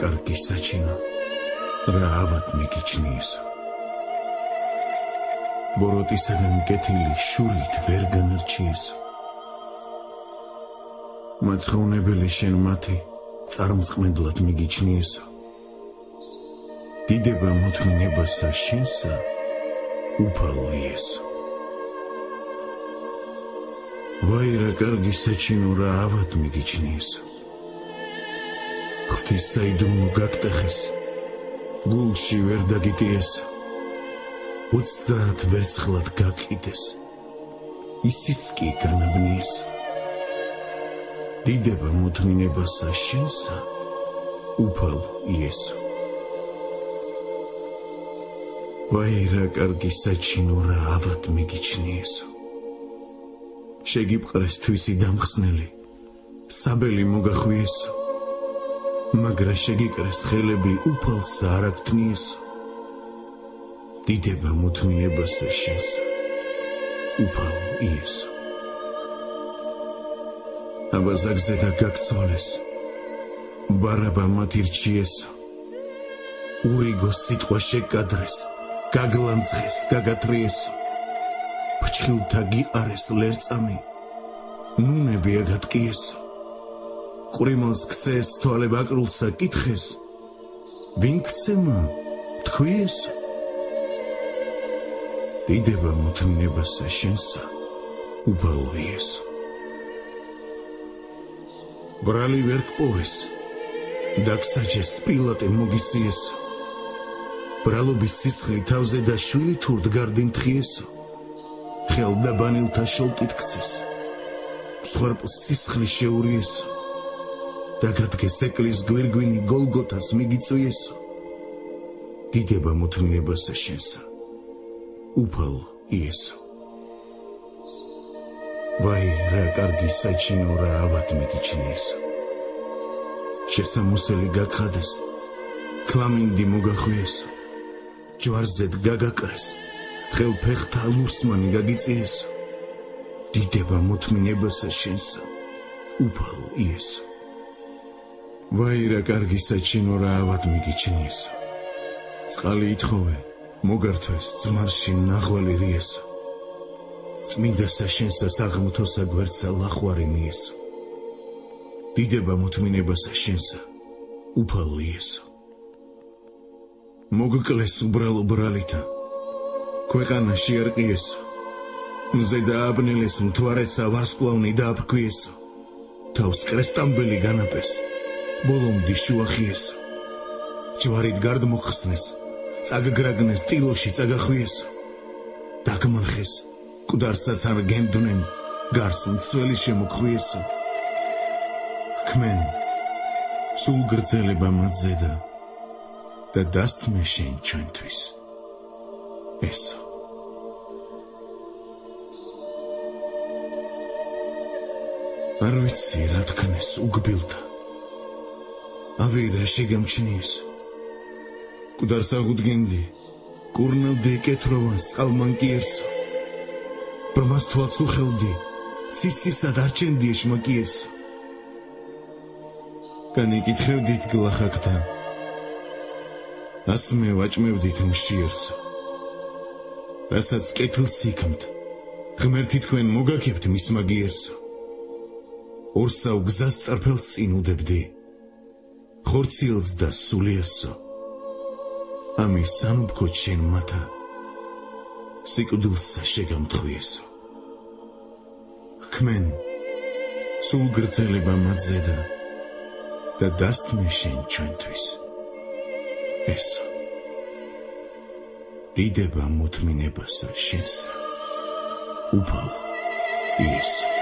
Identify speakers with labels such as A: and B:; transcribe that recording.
A: კარგი საჩინო. რა ავად მიგიჩნიესო ბოროტისაგან კეთილი შურით ვერ განარჩიესო მაცხოვნებელი შენ მათი წარმწყმენდლად მიგიჩნიესო დიდება მოთმინებასა შენსა უფალო იესო ვაი რა კარგი საჩინო რა ავად მიგიჩნიესო ღვთის საიდუმლო გაკტეხეს გულში ვერ დაგიტიესო ოცდაათ ვერცხლად გაკიდეს. ისიც კი განაბნიესო დიდება მოთმინებასა შენსა უფალ იესო. ვაი რა კარგი საჩინო რა ავად მიგიჩნიესო შეგიპყრეს თვისი დამხსნელი. საბელი მოგახვიესო მაგრა შეგიკრეს ხელები უფალს არ აკთნიესო დიდება მოთმინებასა შენს. უფალ იესო. აბაზაგზე და გაქცოლეს ბარაბა მათირჩიესო ურიგო სიტყვა შეკადრეს. გაგლანძღეს გაგათრიესო ფჩხილთა გიყარეს ლერწამი. ნუნები აგატკიესო ყრიმონს ქცეს თვალე ბაკრულსა კითხეს. ვინ ქცემა თქვიესო დიდება მოთმინებასა შენსა უბალო იესო ბრალი ვერ გპოვეს. დაგსაჯეს პილატე მოგისიესო ბრალობის სისხლი თავზე და შვილი თურდ გარდინთხიესო ხელდაბანილთა შოლტით ქცეს. მსხვერპლს სისხლი შეურიესო დაგადგეს ეკლის გვირგვინი გოლგოთას მიგიწვიესო დიდება მოთმინებასა შენსა. უფალ იესო. ვაი რა კარგი საჩინო რა ავად მიგიჩნიეს შესამოსელი გაგხადეს. კლამინდი მოგახვიესო ჯვარზედ გაგაკრეს. ხელფეხთა ლურსმანი გაგიწიესო დიდება მოთმინებასა შენსა. უფალ იესო ვაი რა კარგი საჩინო რა ავად მიგიჩნიესო წყალი ითხოვე მოგართვეს ძმარში ნახველი რიესო წმინდა საშენსა საღმრთოსა გვერდსა ლახვარი მიესო დიდება მოთმინებასა შენსა უფალო იესო მოგკლეს უბრალო ბრალითა ქვეყანა შეერყიესო მზე დააბნელეს მთვარეცა ვარსკვლავნი დააფრქვიესო თავს კრესტამბელი განაპეს ბოლომდი შუახიესო ჯვარით გარდმოხსნეს წაგგრაგნეს ტილოში წაგახვიესო დაგმარხეს ყდარსაც არ გემდნენ გარს მცველი შემოხვიესო ქმენ სულ გრძელება მაძედა და დასთმე შენ ჩვენთვის. ესო არ ვიცი რა თქნეს უგბილთა ავირა შეგამჩნიესო კუდარ საღუდგენდი კურნავდი კეთროვან სალმანკიერსო ბრმას თვალს უხელდი ციცისად არჩენდი ეშმაკიერსო განიკითხევდით გლახაკთა ასმე ვაჭმევდით მშიერსო რასაც კეთილს იქმთ ღმერთი თქვენ მოგაკებთ მის მაგიერსო ორსავ გზას წარფელს წინ უდებდი ხორციელს და სულიერსო ამის სამბქო ჩვენ მათა სიკვდილს შეგამთხვიესო ხმენ სულ გრძელება მაძედა და დასთმე შენ ჩვენთვის. ესო. დიდება მოთმინებასა შენსა. უფალ იესო